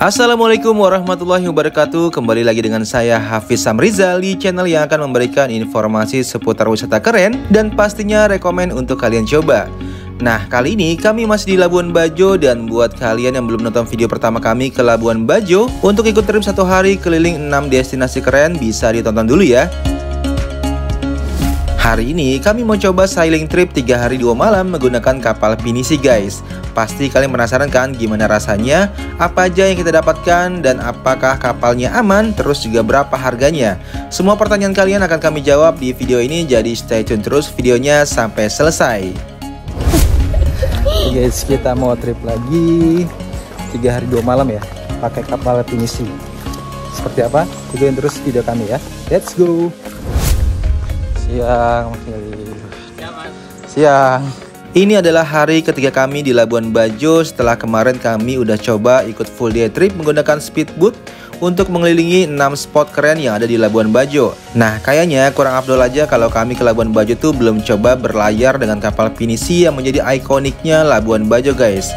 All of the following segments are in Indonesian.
Assalamualaikum warahmatullahi wabarakatuh. Kembali lagi dengan saya Hafiz Samrizal Di channel yang akan memberikan informasi seputar wisata keren Dan pastinya rekomen untuk kalian coba. Nah kali ini kami masih di Labuan Bajo Dan buat kalian yang belum nonton video pertama kami ke Labuan Bajo Untuk ikut trip satu hari keliling 6 destinasi keren Bisa ditonton dulu ya Hari ini kami mau coba sailing trip 3 hari 2 malam menggunakan kapal pinisi guys. Pasti kalian penasaran kan gimana rasanya, apa aja yang kita dapatkan, dan apakah kapalnya aman, terus juga berapa harganya? Semua pertanyaan kalian akan kami jawab di video ini jadi stay tune terus videonya sampai selesai. Guys kita mau trip lagi. 3 hari 2 malam ya pakai kapal pinisi Seperti apa? Ikutin terus video kami ya. Let's go Siang, Siang. Ini adalah hari ketiga kami di Labuan Bajo setelah kemarin kami udah coba ikut full day trip menggunakan speedboat untuk mengelilingi 6 spot keren yang ada di Labuan Bajo. Nah, kayaknya kurang afdol aja kalau kami ke Labuan Bajo tuh belum coba berlayar dengan kapal pinisi yang menjadi ikoniknya Labuan Bajo, guys.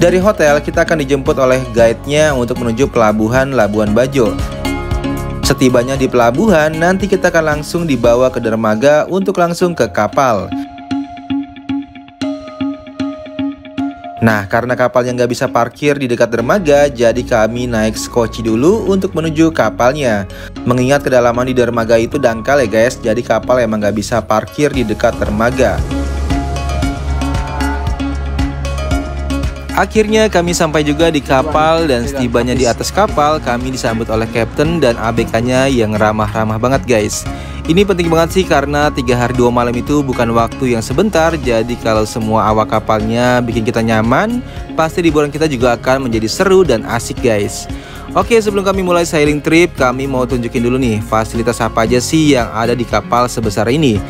Dari hotel, kita akan dijemput oleh guide-nya untuk menuju pelabuhan Labuan Bajo. Setibanya di pelabuhan, nanti kita akan langsung dibawa ke dermaga untuk langsung ke kapal. Nah, karena kapalnya nggak bisa parkir di dekat dermaga, jadi kami naik skoci dulu untuk menuju kapalnya. Mengingat kedalaman di dermaga itu dangkal ya guys, jadi kapal emang nggak bisa parkir di dekat dermaga. Akhirnya kami sampai juga di kapal dan setibanya di atas kapal kami disambut oleh kapten dan ABK-nya yang ramah-ramah banget guys. Ini penting banget sih karena tiga hari dua malam itu bukan waktu yang sebentar. Jadi kalau semua awak kapalnya bikin kita nyaman Pasti liburan kita juga akan menjadi seru dan asik guys. Oke sebelum kami mulai sailing trip Kami mau tunjukin dulu nih fasilitas apa aja sih yang ada di kapal sebesar ini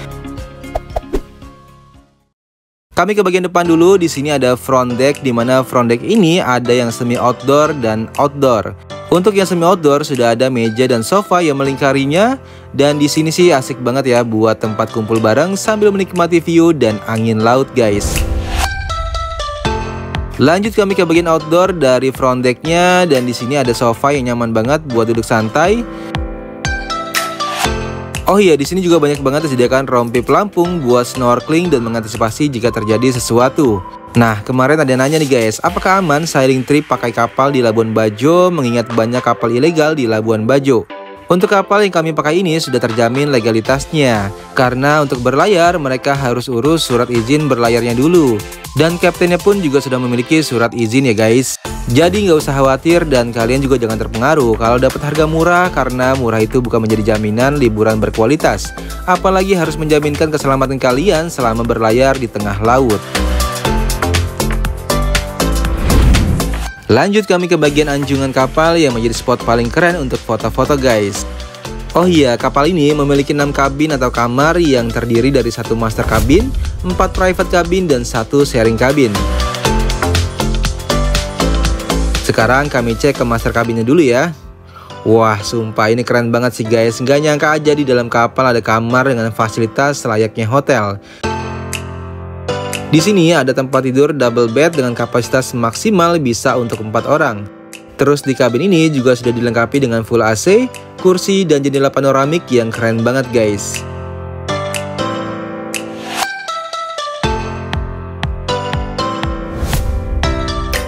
kami ke bagian depan dulu. Di sini ada front deck di mana front deck ini ada yang semi outdoor dan outdoor. Untuk yang semi outdoor sudah ada meja dan sofa yang melingkarinya dan di sini sih asik banget ya buat tempat kumpul bareng sambil menikmati view dan angin laut guys. Lanjut kami ke bagian outdoor dari front decknya dan di sini ada sofa yang nyaman banget buat duduk santai Oh iya, di sini juga banyak banget disediakan rompi pelampung buat snorkeling dan mengantisipasi jika terjadi sesuatu. Nah, kemarin ada nanya nih guys, apakah aman sailing trip pakai kapal di Labuan Bajo mengingat banyak kapal ilegal di Labuan Bajo? Untuk kapal yang kami pakai ini sudah terjamin legalitasnya Karena untuk berlayar mereka harus urus surat izin berlayarnya dulu Dan kaptennya pun juga sudah memiliki surat izin ya guys jadi nggak usah khawatir dan kalian juga jangan terpengaruh kalau dapat harga murah karena murah itu bukan menjadi jaminan liburan berkualitas. Apalagi harus menjaminkan keselamatan kalian selama berlayar di tengah laut. Lanjut kami ke bagian anjungan kapal yang menjadi spot paling keren untuk foto-foto guys. Oh iya, kapal ini memiliki 6 kabin atau kamar yang terdiri dari satu master kabin, 4 private kabin, dan satu sharing kabin. Sekarang kami cek ke master kabinnya dulu ya. Wah, sumpah ini keren banget sih guys. Nggak nyangka aja di dalam kapal ada kamar dengan fasilitas layaknya hotel. Di sini ada tempat tidur double bed dengan kapasitas maksimal bisa untuk empat orang. Terus di kabin ini juga sudah dilengkapi dengan full AC, kursi, dan jendela panoramik yang keren banget guys.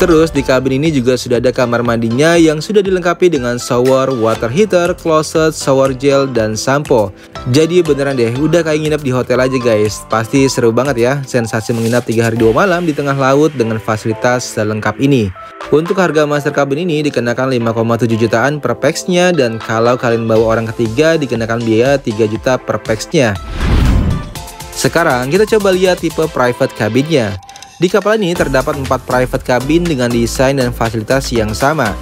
Terus di kabin ini juga sudah ada kamar mandinya yang sudah dilengkapi dengan shower, water heater, closet, shower gel, dan sampo. Jadi beneran deh, udah kayak nginep di hotel aja guys. Pasti seru banget ya, sensasi menginap 3 hari 2 malam di tengah laut dengan fasilitas selengkap ini. Untuk harga master cabin ini dikenakan 5,7 jutaan per pax-nya dan kalau kalian bawa orang ketiga dikenakan biaya 3 juta per pax-nya. Sekarang kita coba lihat tipe private cabinnya. Di kapal ini terdapat 4 private cabin dengan desain dan fasilitas yang sama.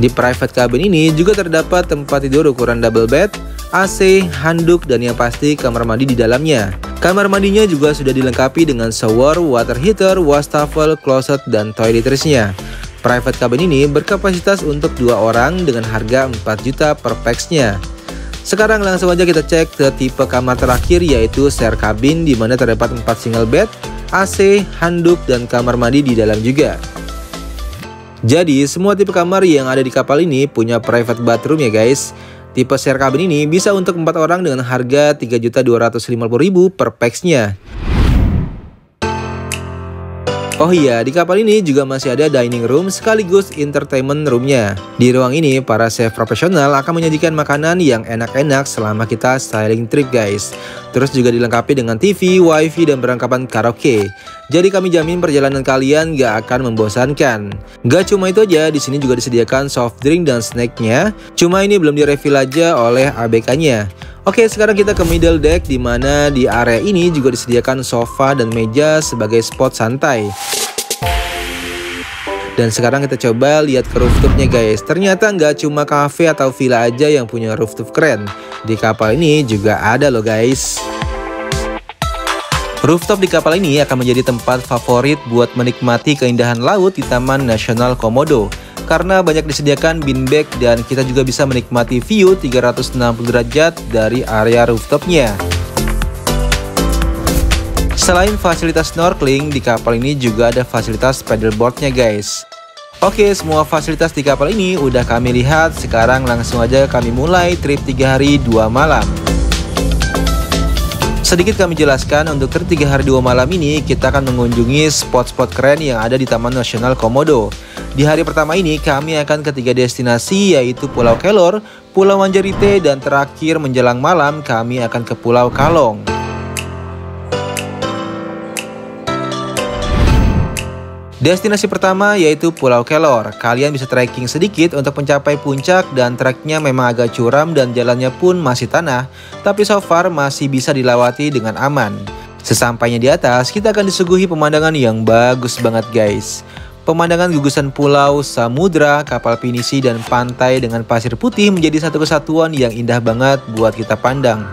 Di private cabin ini juga terdapat tempat tidur ukuran double bed, AC, handuk, dan yang pasti kamar mandi di dalamnya. Kamar mandinya juga sudah dilengkapi dengan shower, water heater, wastafel, closet, dan toiletries-nya. Private cabin ini berkapasitas untuk dua orang dengan harga 4 juta per pax-nya. Sekarang langsung aja kita cek ke tipe kamar terakhir yaitu share cabin di mana terdapat 4 single bed, AC, handuk, dan kamar mandi di dalam juga. Jadi semua tipe kamar yang ada di kapal ini punya private bathroom ya guys. Tipe share cabin ini bisa untuk empat orang dengan harga 3.250.000 per pax-nya. Oh iya, di kapal ini juga masih ada dining room sekaligus entertainment roomnya. Di ruang ini, para chef profesional akan menyajikan makanan yang enak-enak selama kita styling trip guys. Terus juga dilengkapi dengan TV, wifi, dan perlengkapan karaoke. Jadi kami jamin perjalanan kalian gak akan membosankan. Gak cuma itu aja, di sini juga disediakan soft drink dan snacknya. Cuma ini belum direfill aja oleh ABK-nya. Oke, sekarang kita ke middle deck di mana di area ini juga disediakan sofa dan meja sebagai spot santai. Dan sekarang kita coba lihat ke rooftopnya guys. Ternyata nggak cuma cafe atau villa aja yang punya rooftop keren. Di kapal ini juga ada loh guys. Rooftop di kapal ini akan menjadi tempat favorit buat menikmati keindahan laut di Taman Nasional Komodo karena banyak disediakan bin bag dan kita juga bisa menikmati view 360 derajat dari area rooftopnya. Selain fasilitas snorkeling, di kapal ini juga ada fasilitas paddleboardnya guys. Oke, semua fasilitas di kapal ini udah kami lihat, sekarang langsung aja kami mulai trip 3 hari 2 malam. Sedikit kami jelaskan, untuk 3 hari 2 malam ini kita akan mengunjungi spot-spot keren yang ada di Taman Nasional Komodo. Di hari pertama ini kami akan ke tiga destinasi yaitu Pulau Kelor, Pulau Manjarite, dan terakhir menjelang malam kami akan ke Pulau Kalong. Destinasi pertama yaitu Pulau Kelor. Kalian bisa trekking sedikit untuk mencapai puncak dan treknya memang agak curam dan jalannya pun masih tanah, tapi so far masih bisa dilewati dengan aman. Sesampainya di atas, kita akan disuguhi pemandangan yang bagus banget guys. Pemandangan gugusan pulau, samudra, kapal pinisi, dan pantai dengan pasir putih menjadi satu kesatuan yang indah banget buat kita pandang.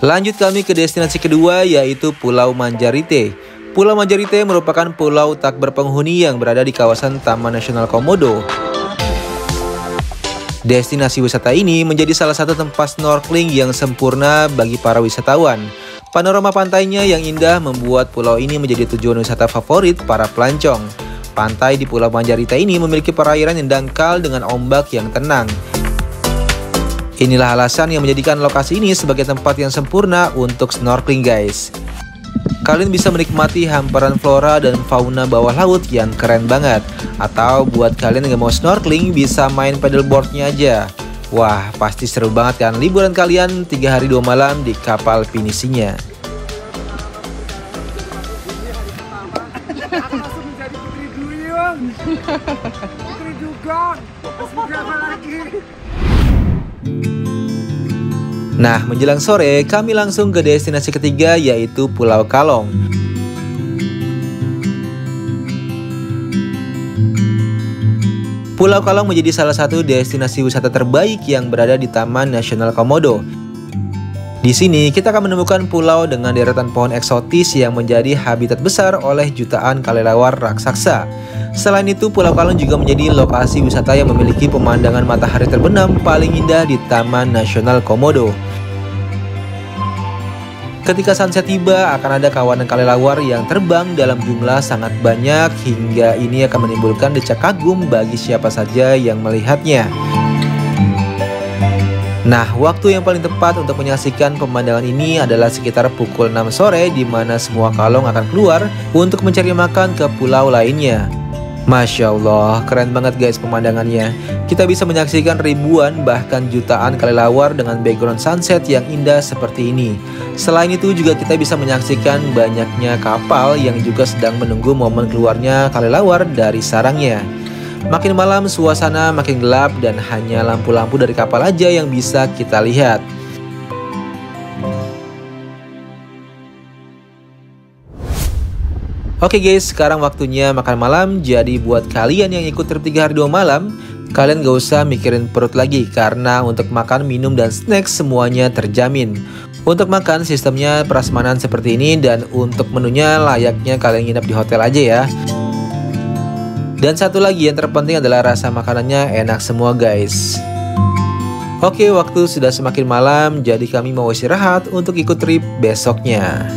Lanjut kami ke destinasi kedua yaitu Pulau Manjarite. Pulau Manjarite merupakan pulau tak berpenghuni yang berada di kawasan Taman Nasional Komodo. Destinasi wisata ini menjadi salah satu tempat snorkeling yang sempurna bagi para wisatawan. Panorama pantainya yang indah membuat pulau ini menjadi tujuan wisata favorit para pelancong. Pantai di Pulau Manjarita ini memiliki perairan yang dangkal dengan ombak yang tenang. Inilah alasan yang menjadikan lokasi ini sebagai tempat yang sempurna untuk snorkeling guys. Kalian bisa menikmati hamparan flora dan fauna bawah laut yang keren banget. Atau buat kalian yang mau snorkeling bisa main paddleboardnya aja. Wah, pasti seru banget kan liburan kalian 3 hari 2 malam di kapal pinisinya. Nah, menjelang sore, kami langsung ke destinasi ketiga yaitu Pulau Kalong. Pulau Kalong menjadi salah satu destinasi wisata terbaik yang berada di Taman Nasional Komodo. Di sini kita akan menemukan pulau dengan deretan pohon eksotis yang menjadi habitat besar oleh jutaan kelelawar raksasa. Selain itu, Pulau Kalong juga menjadi lokasi wisata yang memiliki pemandangan matahari terbenam paling indah di Taman Nasional Komodo. Ketika sunset tiba, akan ada kawanan kalelawar yang terbang dalam jumlah sangat banyak hingga ini akan menimbulkan decak kagum bagi siapa saja yang melihatnya. Nah, waktu yang paling tepat untuk menyaksikan pemandangan ini adalah sekitar pukul 6 sore di mana semua kalong akan keluar untuk mencari makan ke pulau lainnya. Masya Allah, keren banget guys pemandangannya. Kita bisa menyaksikan ribuan bahkan jutaan kelelawar dengan background sunset yang indah seperti ini. Selain itu juga kita bisa menyaksikan banyaknya kapal yang juga sedang menunggu momen keluarnya kelelawar dari sarangnya. Makin malam suasana makin gelap dan hanya lampu-lampu dari kapal aja yang bisa kita lihat. Oke guys, sekarang waktunya makan malam. Jadi buat kalian yang ikut trip 3 hari 2 malam, kalian gak usah mikirin perut lagi karena untuk makan, minum, dan snack semuanya terjamin. Untuk makan sistemnya prasmanan seperti ini dan untuk menunya layaknya kalian nginep di hotel aja ya. Dan satu lagi yang terpenting adalah rasa makanannya enak semua guys. Oke, waktu sudah semakin malam, jadi kami mau istirahat untuk ikut trip besoknya.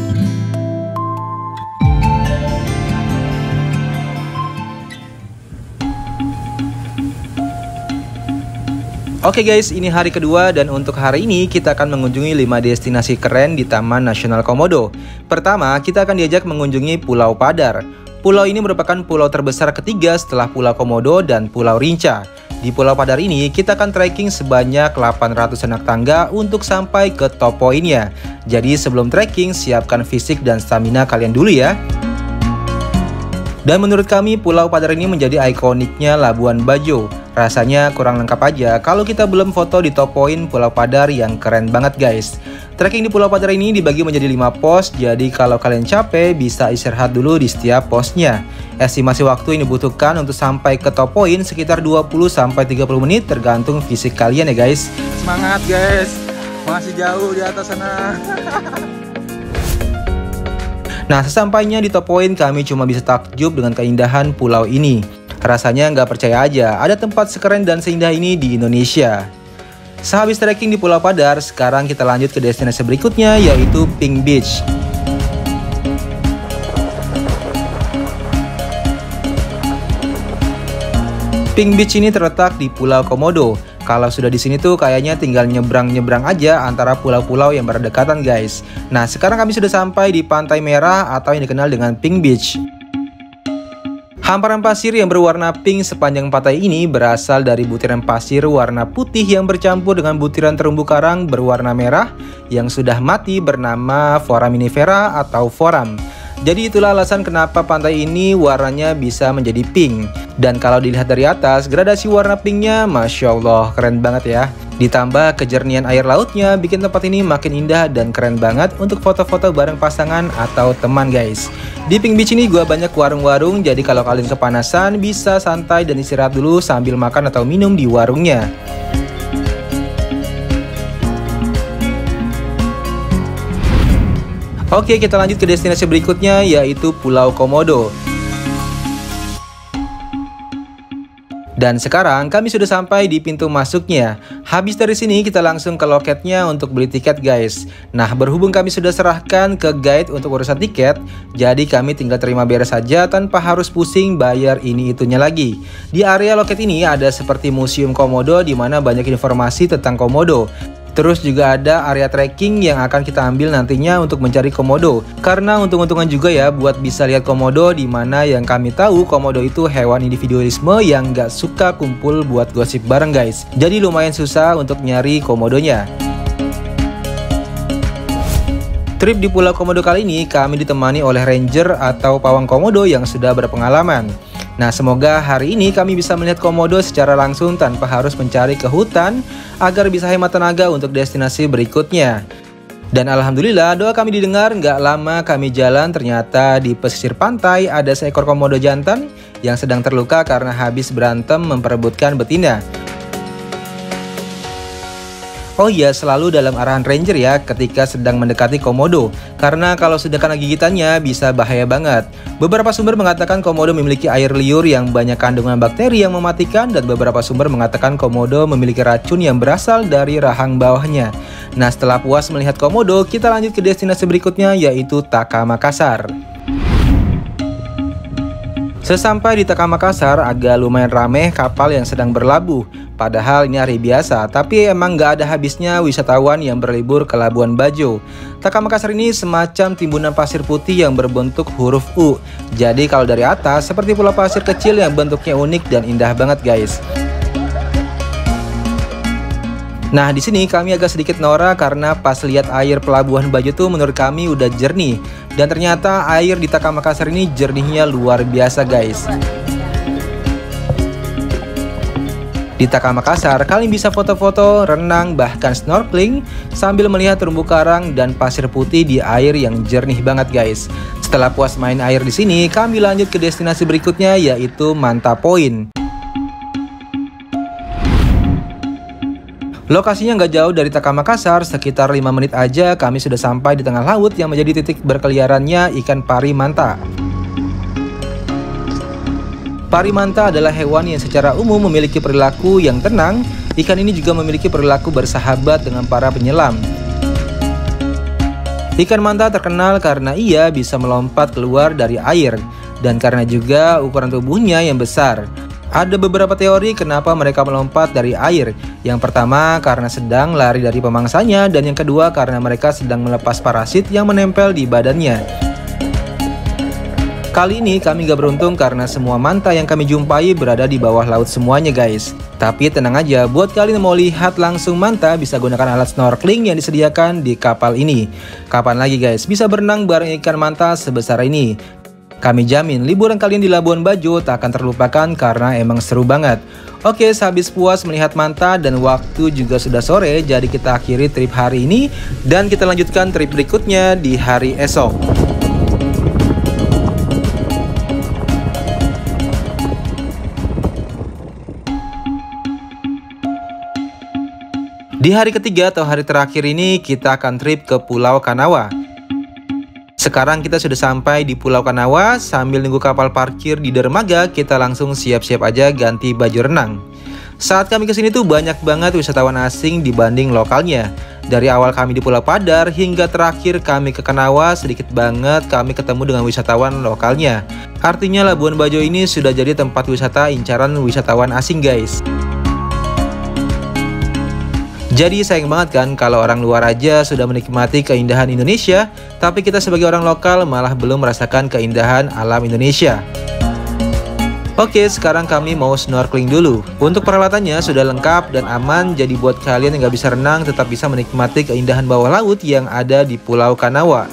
Oke okay guys, ini hari kedua dan untuk hari ini kita akan mengunjungi 5 destinasi keren di Taman Nasional Komodo. Pertama, kita akan diajak mengunjungi Pulau Padar. Pulau ini merupakan pulau terbesar ketiga setelah Pulau Komodo dan Pulau Rinca. Di Pulau Padar ini, kita akan trekking sebanyak 800 anak tangga untuk sampai ke top poinnya. Jadi sebelum trekking, siapkan fisik dan stamina kalian dulu ya. Dan menurut kami, Pulau Padar ini menjadi ikoniknya Labuan Bajo. Rasanya kurang lengkap aja kalau kita belum foto di top point Pulau Padar yang keren banget guys. Trekking di Pulau Padar ini dibagi menjadi 5 pos, jadi kalau kalian capek bisa istirahat dulu di setiap posnya. Estimasi waktu ini dibutuhkan untuk sampai ke top point sekitar 20-30 menit tergantung fisik kalian ya guys. Semangat guys, masih jauh di atas sana. Nah, sesampainya di top point kami cuma bisa takjub dengan keindahan pulau ini. Rasanya nggak percaya aja, ada tempat sekeren dan seindah ini di Indonesia. Sehabis trekking di Pulau Padar, sekarang kita lanjut ke destinasi berikutnya yaitu Pink Beach. Pink Beach ini terletak di Pulau Komodo. Kalau sudah di sini tuh kayaknya tinggal nyebrang-nyebrang aja antara pulau-pulau yang berdekatan guys. Nah sekarang kami sudah sampai di Pantai Merah atau yang dikenal dengan Pink Beach. Hamparan pasir yang berwarna pink sepanjang pantai ini berasal dari butiran pasir warna putih yang bercampur dengan butiran terumbu karang berwarna merah yang sudah mati bernama foraminifera atau foram. Jadi itulah alasan kenapa pantai ini warnanya bisa menjadi pink. Dan kalau dilihat dari atas, gradasi warna pinknya Masya Allah keren banget ya. Ditambah kejernihan air lautnya bikin tempat ini makin indah dan keren banget untuk foto-foto bareng pasangan atau teman guys. Di Pink Beach ini gue banyak warung-warung jadi kalau kalian kepanasan bisa santai dan istirahat dulu sambil makan atau minum di warungnya. Oke kita lanjut ke destinasi berikutnya yaitu Pulau Komodo. Dan sekarang kami sudah sampai di pintu masuknya. Habis dari sini kita langsung ke loketnya untuk beli tiket guys. Nah berhubung kami sudah serahkan ke guide untuk urusan tiket, jadi kami tinggal terima beres saja tanpa harus pusing bayar ini itunya lagi. Di area loket ini ada seperti museum komodo di mana banyak informasi tentang komodo. Terus juga ada area trekking yang akan kita ambil nantinya untuk mencari komodo. Karena untung-untungan juga ya buat bisa lihat komodo di mana yang kami tahu komodo itu hewan individualisme yang nggak suka kumpul buat gosip bareng guys. Jadi lumayan susah untuk nyari komodonya. Trip di Pulau Komodo kali ini kami ditemani oleh ranger atau pawang komodo yang sudah berpengalaman. Nah, semoga hari ini kami bisa melihat komodo secara langsung tanpa harus mencari ke hutan agar bisa hemat tenaga untuk destinasi berikutnya. Dan alhamdulillah doa kami didengar nggak lama kami jalan ternyata di pesisir pantai ada seekor komodo jantan yang sedang terluka karena habis berantem memperebutkan betina. Oh iya, selalu dalam arahan ranger ya ketika sedang mendekati komodo, karena kalau sudah kena gigitannya bisa bahaya banget. Beberapa sumber mengatakan komodo memiliki air liur yang banyak kandungan bakteri yang mematikan dan beberapa sumber mengatakan komodo memiliki racun yang berasal dari rahang bawahnya. Nah setelah puas melihat komodo, kita lanjut ke destinasi berikutnya yaitu Taka Makassar. Sesampai di Taka Makassar, agak lumayan ramai kapal yang sedang berlabuh. Padahal ini hari biasa, tapi emang nggak ada habisnya wisatawan yang berlibur ke Labuan Bajo. Taka Makassar ini semacam timbunan pasir putih yang berbentuk huruf U. Jadi kalau dari atas, seperti pulau pasir kecil yang bentuknya unik dan indah banget guys. Nah, di sini kami agak sedikit norak karena pas lihat air pelabuhan Bajo tuh menurut kami udah jernih. Dan ternyata air di Taka Makassar ini jernihnya luar biasa guys. Di Taka Makassar, kalian bisa foto-foto, renang, bahkan snorkeling sambil melihat terumbu karang dan pasir putih di air yang jernih banget guys. Setelah puas main air di sini, kami lanjut ke destinasi berikutnya yaitu Manta Point. Lokasinya nggak jauh dari Taka Makassar, sekitar 5 menit aja kami sudah sampai di tengah laut yang menjadi titik berkeliarannya ikan pari manta. Parimanta adalah hewan yang secara umum memiliki perilaku yang tenang. Ikan ini juga memiliki perilaku bersahabat dengan para penyelam. Ikan manta terkenal karena ia bisa melompat keluar dari air dan karena juga ukuran tubuhnya yang besar. Ada beberapa teori kenapa mereka melompat dari air. Yang pertama karena sedang lari dari pemangsanya dan yang kedua karena mereka sedang melepas parasit yang menempel di badannya. Kali ini kami gak beruntung karena semua manta yang kami jumpai berada di bawah laut semuanya guys. Tapi tenang aja, buat kalian mau lihat langsung manta bisa gunakan alat snorkeling yang disediakan di kapal ini. Kapan lagi guys bisa berenang bareng ikan manta sebesar ini? Kami jamin liburan kalian di Labuan Bajo tak akan terlupakan karena emang seru banget. Oke, sehabis puas melihat manta dan waktu juga sudah sore, jadi kita akhiri trip hari ini dan kita lanjutkan trip berikutnya di hari esok. Di hari ketiga atau hari terakhir ini kita akan trip ke Pulau Kanawa. Sekarang kita sudah sampai di Pulau Kanawa, sambil nunggu kapal parkir di dermaga, kita langsung siap-siap aja ganti baju renang. Saat kami ke sini tuh banyak banget wisatawan asing dibanding lokalnya. Dari awal kami di Pulau Padar hingga terakhir kami ke Kanawa, sedikit banget kami ketemu dengan wisatawan lokalnya. Artinya Labuan Bajo ini sudah jadi tempat wisata incaran wisatawan asing guys. Jadi sayang banget kan kalau orang luar aja sudah menikmati keindahan Indonesia, tapi kita sebagai orang lokal malah belum merasakan keindahan alam Indonesia. Oke, sekarang kami mau snorkeling dulu. Untuk peralatannya sudah lengkap dan aman, jadi buat kalian yang gak bisa renang tetap bisa menikmati keindahan bawah laut yang ada di Pulau Kanawa.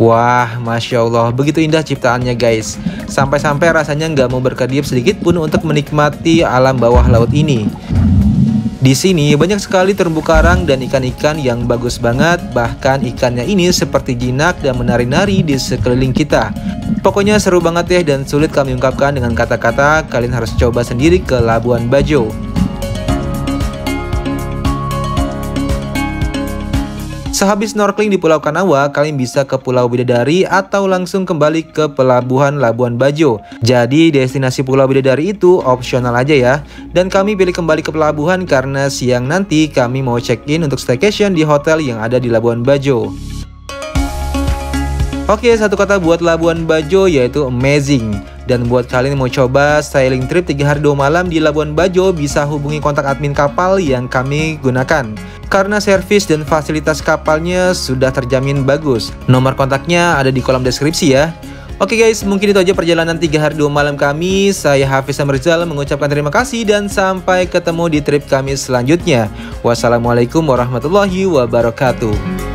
Wah, Masya Allah, begitu indah ciptaannya guys. Sampai-sampai rasanya nggak mau berkedip sedikit pun untuk menikmati alam bawah laut ini. Di sini banyak sekali terumbu karang dan ikan-ikan yang bagus banget, bahkan ikannya ini seperti jinak dan menari-nari di sekeliling kita. Pokoknya seru banget ya dan sulit kami ungkapkan dengan kata-kata, kalian harus coba sendiri ke Labuan Bajo. Sehabis snorkeling di Pulau Kanawa, kalian bisa ke Pulau Bidadari atau langsung kembali ke Pelabuhan Labuan Bajo. Jadi destinasi Pulau Bidadari itu opsional aja ya. Dan kami pilih kembali ke pelabuhan karena siang nanti kami mau check-in untuk staycation di hotel yang ada di Labuan Bajo. Oke, satu kata buat Labuan Bajo yaitu amazing. Dan buat kalian yang mau coba sailing trip 3 hari 2 malam di Labuan Bajo bisa hubungi kontak admin kapal yang kami gunakan. Karena servis dan fasilitas kapalnya sudah terjamin bagus. Nomor kontaknya ada di kolom deskripsi ya. Oke guys, mungkin itu aja perjalanan 3 hari 2 malam kami. Saya Hafiz Amrizal mengucapkan terima kasih dan sampai ketemu di trip kami selanjutnya. Wassalamualaikum warahmatullahi wabarakatuh.